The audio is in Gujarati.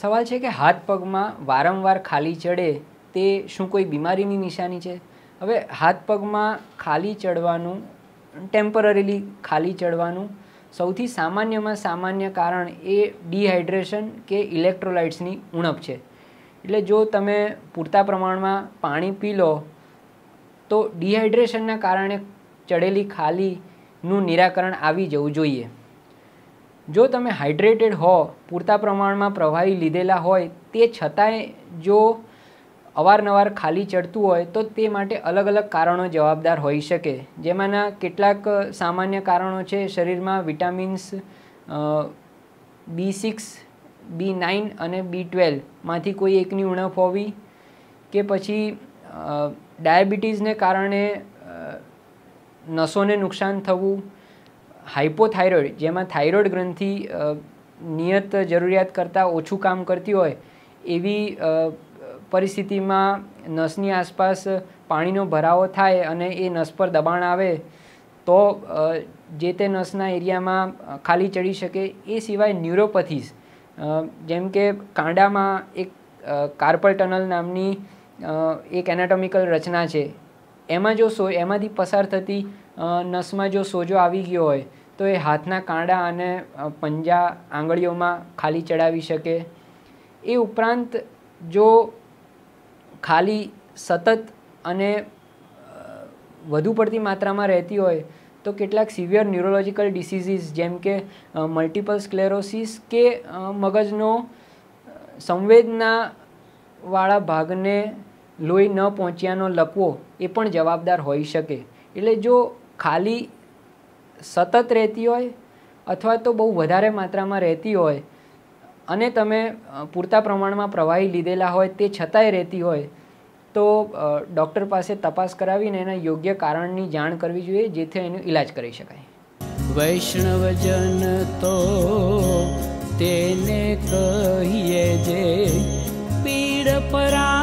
સવાલ છે કે હાથ પગમાં વારંવાર ખાલી ચડે તે શું કોઈ બીમારીની નિશાની છે? હવે હાથ પગમાં ખાલી ચડવાનું, ટેમ્પરરીલી ખાલી ચડવાનું સૌથી સામાન્યમાં સામાન્ય કારણ એ ડિહાઇડ્રેશન કે ઇલેક્ટ્રોલાઇટ્સની ઉણપ છે. એટલે જો તમે પૂરતા પ્રમાણમાં પાણી પી લો, તો ડિહાઇડ્રેશનના કારણે ચડેલી ખાલીનું નિરાકરણ આવી જવું જોઈએ. જો તમે હાઇડ્રેટેડ હો, પૂરતા પ્રમાણમાં પ્રવાહી લીધેલા હોય, તે છતાંય જો અવારનવાર ખાલી ચડતું હોય, તો તે માટે અલગ અલગ કારણો જવાબદાર હોઈ શકે. જેમાંના કેટલાક સામાન્ય કારણો છે શરીરમાં vitamins B six, B nine અને બી ટ્વેલ્વમાંથી કોઈ એકની ઉણપ હોવી કે પછી ડાયાબિટીસને કારણે નસોને નુકસાન થવું હાઇપોથાઇરોઇડ જેમાં થાઇરોઇડ ગ્રંથિ નિયત જરૂરિયાત કરતાં ઓછું કામ કરતી હોય, એવી પરિસ્થિતિમાં નસની આસપાસ પાણીનો ભરાવો થાય અને એ નસ પર દબાણ આવે, તો જે તે નસના એરિયામાં ખાલી ચડી શકે એ સિવાય ન્યુરોપથીસ જેમ કે કાંડામાં એક કાર્પલ ટનલ નામની એક એનાટોમિકલ રચના છે. એમાં જો સો, એમાંથી પસાર થતી નસમાં જો સોજો આવી ગયો હોય, તો એ હાથના કાંડા અને પંજા આંગળીઓમાં ખાલી ચડાવી શકે. એ ઉપરાંત જો ખાલી સતત અને વધુ પડતી માત્રામાં રહેતી હોય, તો કેટલાક સિવિયર ન્યુરોલોજીકલ ડિસીઝીસ જેમ કે મલ્ટિપલ સ્ક્લેરોસિસ કે મગજનો સંવેદનાવાળા ભાગને લોહી ન પહોંચ્યાનો લકવો એ પણ જવાબદાર હોઈ શકે. એટલે જો ખાલી સતત રહેતી હોય અથવા તો બહુ વધારે માત્રામાં રહેતી હોય અને તમે પૂરતા પ્રમાણમાં પ્રવાહી લીધેલા હોય તે છતાંય રહેતી હોય, તો ડૉક્ટર પાસે તપાસ કરાવીને એના યોગ્ય કારણની જાણ કરવી જોઈએ જેથી એનો ઈલાજ કરી શકાય. વૈષ્ણવજન તો તેને કહીએ જે પીડ પરા